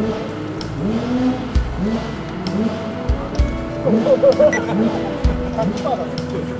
음. 음, 음, 음.